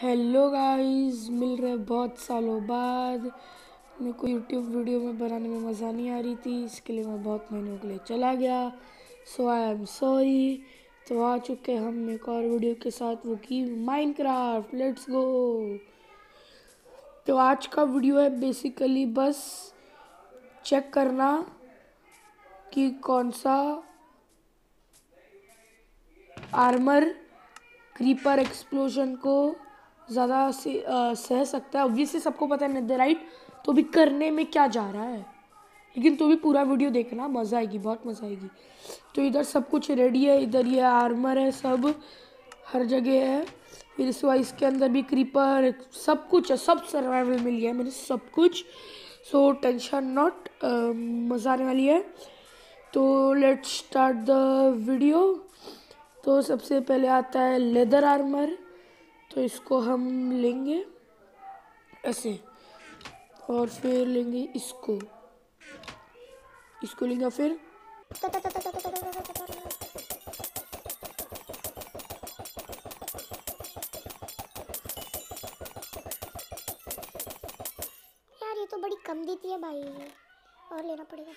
Hello guys मिल रहे बहुत सालों बाद। मेरे को यूट्यूब वीडियो में बनाने में मज़ा नहीं आ रही थी, इसके लिए मैं बहुत महीनों के लिए चला गया। सो आई एम सॉरी तो आ चुके हम एक और वीडियो के साथ, वो की माइनक्राफ्ट लेट्स गो तो आज का वीडियो है बेसिकली बस चेक करना कि कौन सा आर्मर क्रीपर एक्सप्लोजन को ज़्यादा सह सकता है। ऑब्वियसली सबको पता है नेदराइट तो भी करने में क्या जा रहा है? लेकिन तो भी पूरा वीडियो देखना, मज़ा आएगी, बहुत मज़ा आएगी। तो इधर सब कुछ रेडी है, इधर ये आर्मर है, सब हर जगह है। फिर इस इसके अंदर भी क्रीपर सब कुछ है, सब सर्वाइवल मिल गया मैंने सब कुछ। सो टेंशन नॉट मज़ा आने वाली है। तो लेट्स स्टार्ट द वीडियो तो सबसे पहले आता है लेदर आर्मर तो इसको हम लेंगे ऐसे। और फिर लेंगे इसको। इसको लेंगे फिर यार, ये तो बड़ी कम देती है भाई। और लेना पड़ेगा।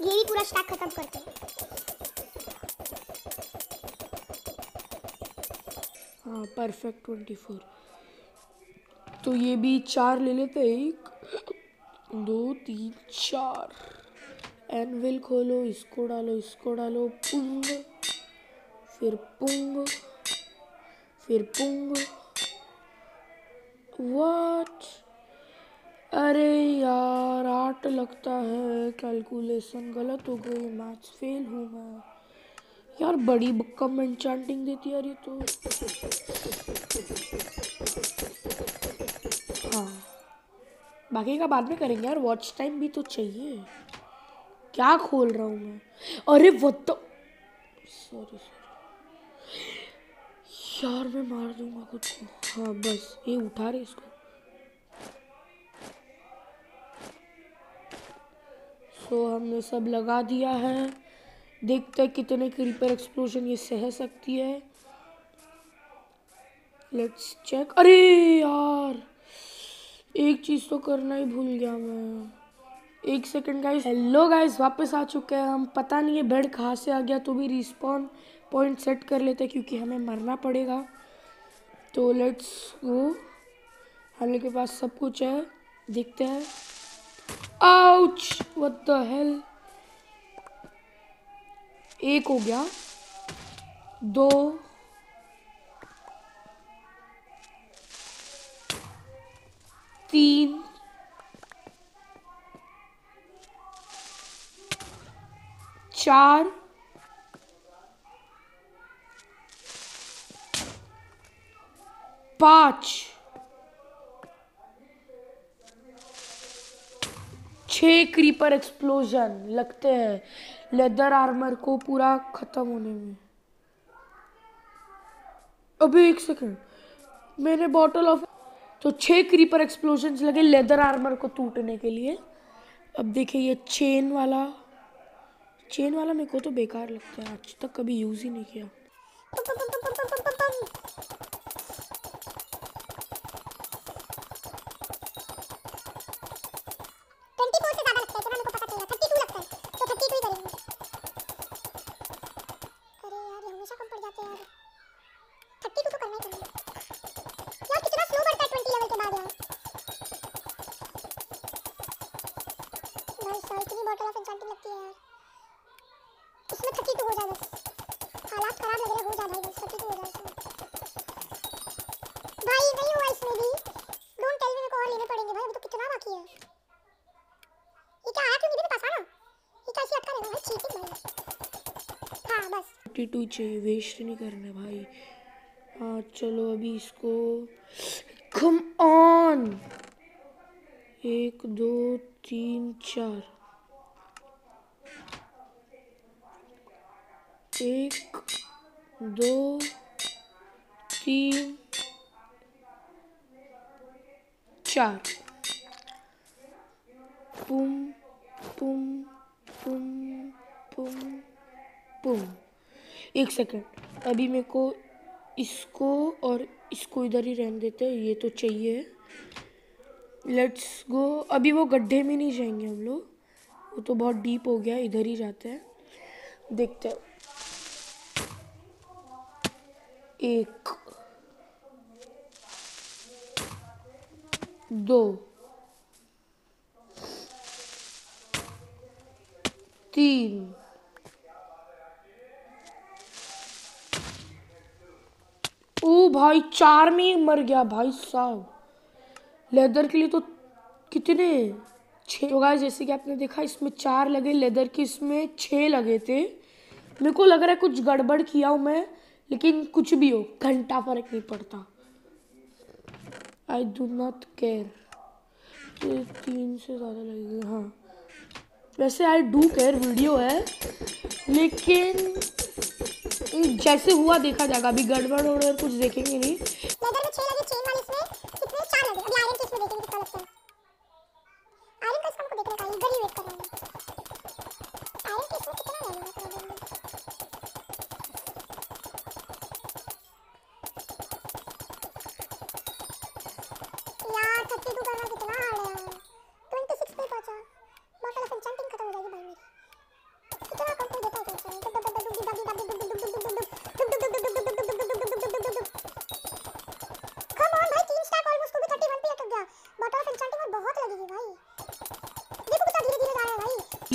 ये भी पूरा स्टैक खत्म करते हैं। हाँ परफेक्ट ट्वेंटी फोर तो ये भी चार ले लेते हैं, एक, दो, तीन, चार. एनविल खोलो, इसको डालो इसको डालो, पुंग. फिर पुंग फिर पुंग. वाट अरे यार, आठ लगता है. कैलकुलेशन गलत हो गई मैथ्स फेल हूँ मैं. यार बड़ी कम एंचांटिंग देती यार ये तो। हाँ। बाकी का बाद में करेंगे यार वॉच टाइम भी तो चाहिए। क्या खोल रहा हूँ मैं? अरे वो तो सॉरी सॉरी यार मैं मार दूँगा कुछ। हाँ बस, ये उठा रहे इसको। सो हमने सब लगा दिया है। देखते हैं कितने क्रीपर एक्सप्लोजन ये सह सकती है। लेट्स चेक अरे यार, एक चीज़ तो करना ही भूल गया मैं। एक सेकंड गाइस हेलो गाइस वापस आ चुके हैं हम। पता नहीं है बेड कहाँ से आ गया तो भी रिस्पॉन पॉइंट सेट कर लेते हैं क्योंकि हमें मरना पड़ेगा। तो लेट्स वो हम के पास सब कुछ है। देखते हैं। आउच व्हाट द हेल एक हो गया। दो। तीन। चार। पाँच। छह क्रीपर एक्सप्लोजन लगते हैं। लेदर आर्मर को पूरा खत्म होने में। अभी एक सेकंड मैंने बॉटल ऑफ़ तो छह क्रीपर एक्सप्लोजन लगे लेदर आर्मर को टूटने के लिए। अब देखिए ये चेन वाला। चेन वाला मेरे को तो बेकार लगता है। आज तक कभी यूज़ ही नहीं किया। थर्टी टू चाहिए। वेस्ट नहीं करने भाई। हाँ चलो अभी इसको कम ऑन एक, दो, तीन, चार। एक, दो, तीन, चार। पुम पुम पुम पुम पुम एक सेकंड अभी मेरे को इसको और इसको इधर ही रहने देते हैं, ये तो चाहिए। लेट्स गो अभी वो गड्ढे में नहीं जाएँगे हम लोग। वो तो बहुत डीप हो गया, इधर ही जाते हैं। देखते हैं। एक, दो, तीन ओ भाई, चार में मर गया भाई साहब। लेदर के लिए तो कितने छः तो गाइस जैसे कि आपने देखा, इसमें चार लगे, लेदर के इसमें छः लगे थे। मेरे को लग रहा है कुछ गड़बड़ किया हूँ मैं, लेकिन कुछ भी हो, घंटा फ़र्क नहीं पड़ता। आई डू नॉट केयर तीन से ज़्यादा लगेगा हाँ। वैसे आई डू केयर वीडियो है, लेकिन जैसे हुआ देखा जाएगा, अभी गड़बड़ और कुछ देखेंगे नहीं। आयरन के इसको देखने का इधर ही वेट कर रहे हैं आयरन के कितना लगेगा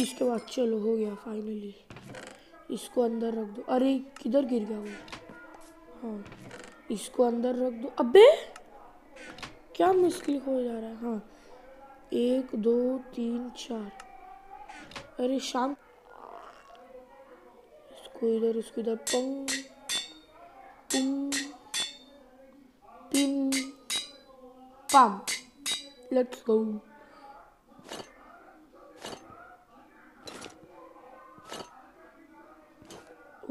इसके बाद चलो, हो गया फाइनली इसको अंदर रख दो। अरे, किधर गिर गया वो? हाँ इसको अंदर रख दो। अबे! क्या मुश्किल हो जा रहा है? हाँ एक, दो, तीन, चार। अरे शाम इसको इधर इसको इधर। पंग पम लेट्स गो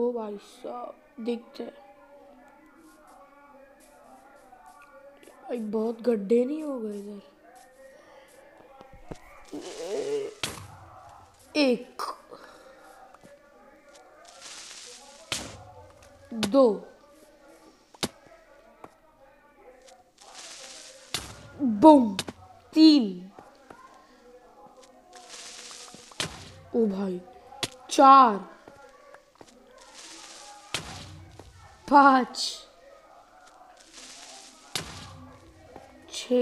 ओ भाई साहब, देखते भाई बहुत गड्ढे नहीं हो गए इधर। एक, दो, बूम, तीन। ओ भाई, चार। पाँच, छ।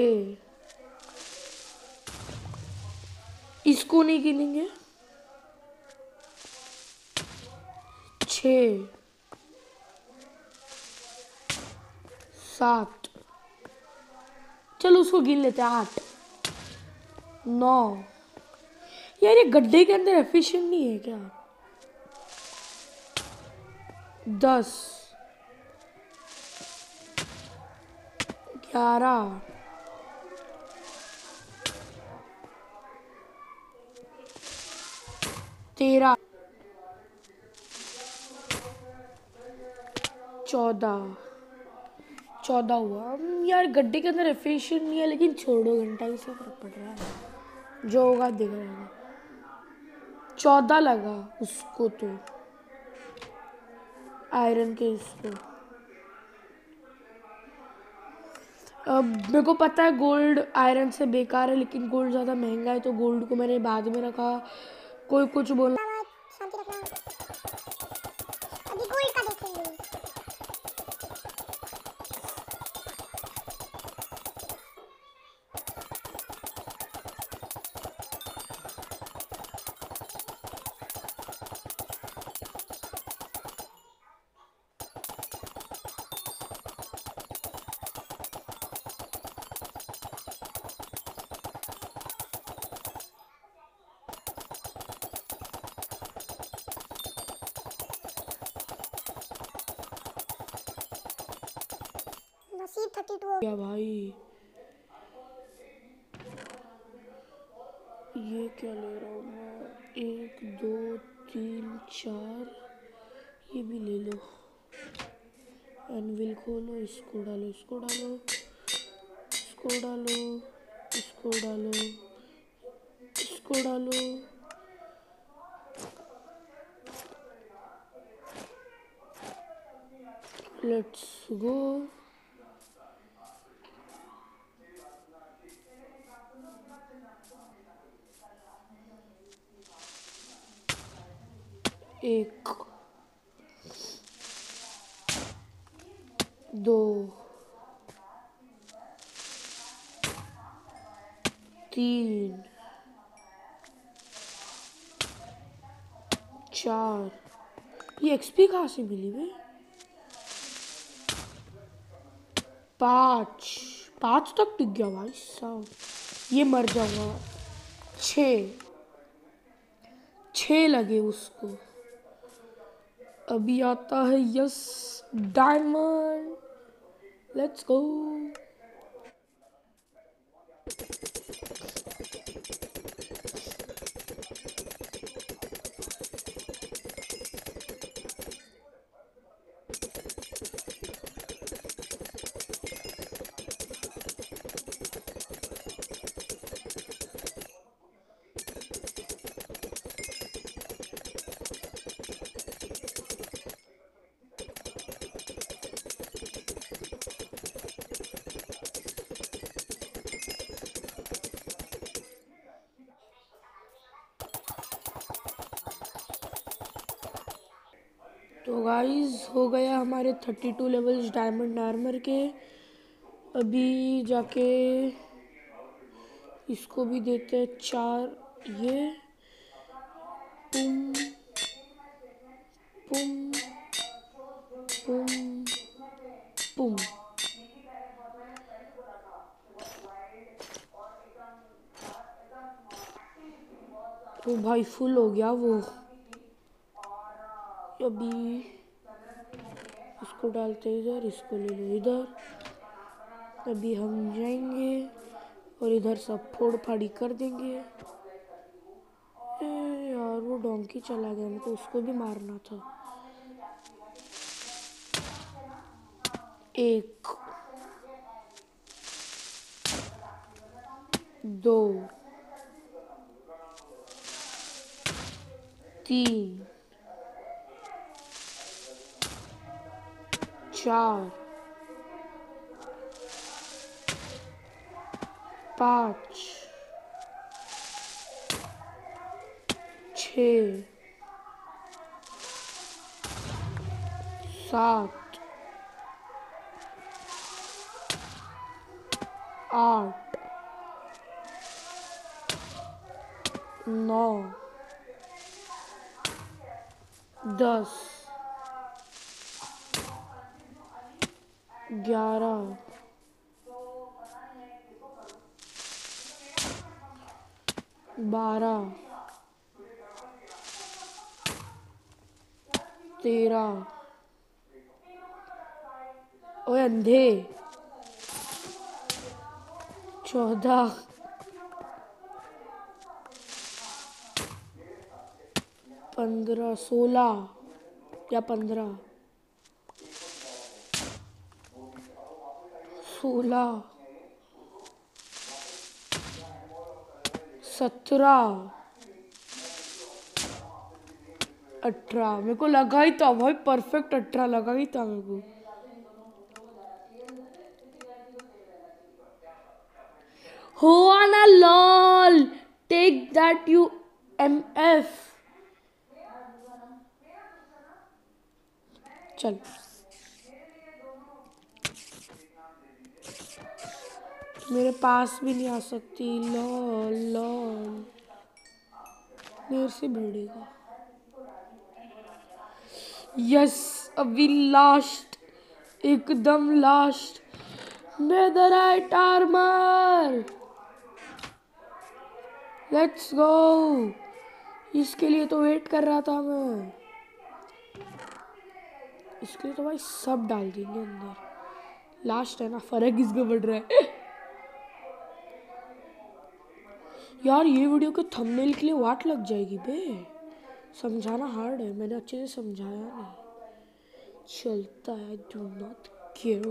इसको नहीं गिनेंगे। छ। सात। चलो उसको गिन लेते हैं, आठ। नौ। यार ये गड्ढे के अंदर एफिशिएंट नहीं है क्या? दस। ग्यारह तेरह चौदह। चौदह हुआ। यार गड्ढे के अंदर एफिशिएंट नहीं है, लेकिन छोड़ो, घंटा ही से फ़र्क पड़ रहा है। जो होगा देख रहेगा चौदह लगा उसको तो। आयरन के इसको अब मेरे को पता है गोल्ड आयरन से बेकार है, लेकिन गोल्ड ज़्यादा महँगा है तो गोल्ड को मैंने बाद में रखा। कोई कुछ बोल नसीब 32 क्या भाई? ये क्या ले रहा हूँ मैं? एक, दो, तीन, चार। ये भी ले लो। एनविल खोलो, इसको डालो इसको डालो। इसको डालो इसको डालो इसको डालो। लेट्स गो एक, दो, तीन, चार। ये एक्सपी कहाँ से मिली भाई? पाँच। पाँच तक टिक गया भाई साहब। ये मर जाऊँगा। छ। छ लगे उसको। अभी आता है यस डायमंड। लेट्स गो तो गाइस हो गया हमारे thirty two levels diamond armour के। अभी जाके इसको भी देते हैं चार, ये, पुम पुम पुम पुम। तो भाई फुल हो गया वो। अभी इसको डालते इधर, इसको ले लो इधर। अभी हम जाएँगे और इधर सब फोड़ फाड़ी कर देंगे। यार, वो डोंकी चला गया, हमको उसको भी मारना था। एक, दो, तीन चार। पाँच। छ। सात। आठ। नौ। दस। ग्यारह। बारह। तेरह। ओए अंधे। चौदह। पंद्रह सोलह या पंद्रह। सोलह, सत्रह, अठारह। मेरे को लगा ही था भाई परफेक्ट अठारह लगा ही था मेरे को। हो ना lol take that you M F चल। मेरे पास भी नहीं आ सकती। Lol lol. मेरे से भिड़ेगा। यस, अभी लास्ट एकदम last netherite armour let's go इसके लिए तो वेट कर रहा था मैं। इसके लिए तो भाई सब डाल देंगे अंदर। लास्ट है ना, फ़र्क इसको बढ़ रहा है। यार, ये वीडियो के थंबनेल के लिए वाट लग जाएगी बे? समझाना हार्ड है, मैंने अच्छे से समझाया नहीं। चलता है डू नॉट केयर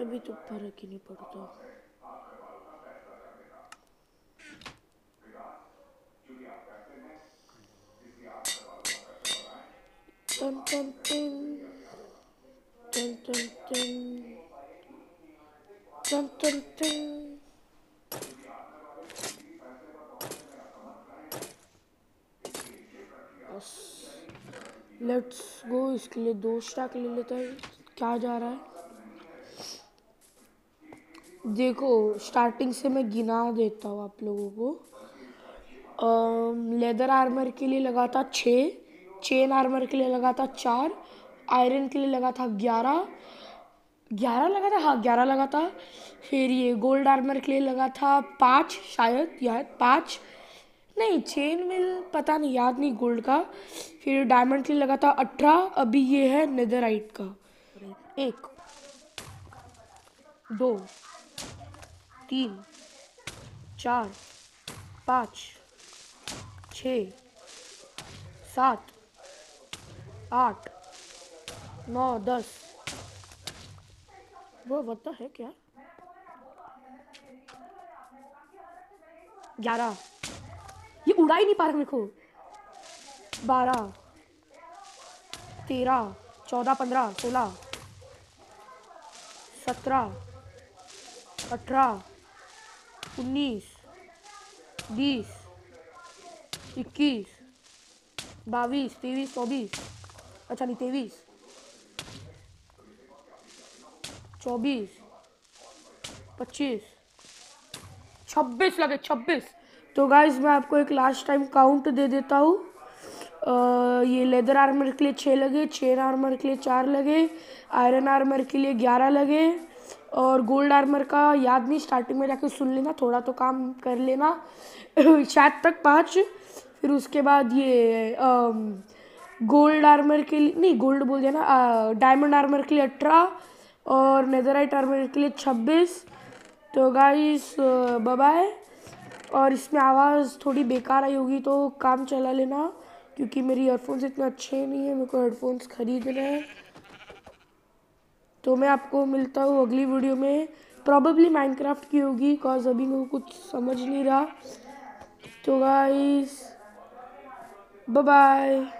अभी तो फ़र्क ही नहीं पड़ता। टन टन टन टन टन टन टन टन टन। लेट्स गो इसके लिए दो स्टैक ले लेते हैं। क्या जा रहा है? देखो स्टार्टिंग से मैं गिना देता हूँ आप लोगों को। लेदर आर्मर के लिए लगा था छः चेन आर्मर के लिए लगा था चार आयरन के लिए लगा था ग्यारह। ग्यारह लगा था हाँ ग्यारह लगा था फिर ये गोल्ड आर्मर के लिए लगा था पाँच, शायद याद पाँच। नहीं चेन मिल पता नहीं, याद नहीं गोल्ड का। फिर डायमंड के लिए लगा था अठारह, अभी ये है नेदराइट का। एक, दो तीन, चार, पाँच, छ, सात, आठ, नौ, दस। वो बता है क्या? ग्यारह। ये उड़ा ही नहीं पा रहा मेरे को। बारह, तेरह, चौदह, पंद्रह, सोलह, सत्रह, अठारह उन्नीस, बीस, इक्कीस बाईस तेईस चौबीस। अच्छा नहीं तेईस चौबीस, पच्चीस। छब्बीस लगे, छब्बीस। तो गाइज़ मैं आपको एक लास्ट टाइम काउंट दे देता हूँ। ये लेदर आर्मर के लिए छः लगे चेन आर्मर के लिए चार लगे आयरन आर्मर के लिए ग्यारह लगे। और गोल्ड आर्मर का याद नहीं स्टार्टिंग में जाके सुन लेना, थोड़ा तो काम कर लेना। शायद तक पाँच, फिर उसके बाद ये गोल्ड आर्मर के लिए, नहीं गोल्ड बोल दिया ना डायमंड आर्मर के लिए अठारह और नेदराइट आर्मर के लिए छब्बीस। तो गाइस बाय और इसमें आवाज़ थोड़ी बेकार आई होगी तो काम चला लेना, क्योंकि मेरी ईयरफोन्स इतने अच्छे नहीं है, मेरे को हेडफोन्स खरीदने हैं। तो मैं आपको मिलता हूँ अगली वीडियो में। प्रॉबली माइनक्राफ्ट की होगी कॉज अभी मेरे को कुछ समझ नहीं रहा। तो गाइस बाय बाय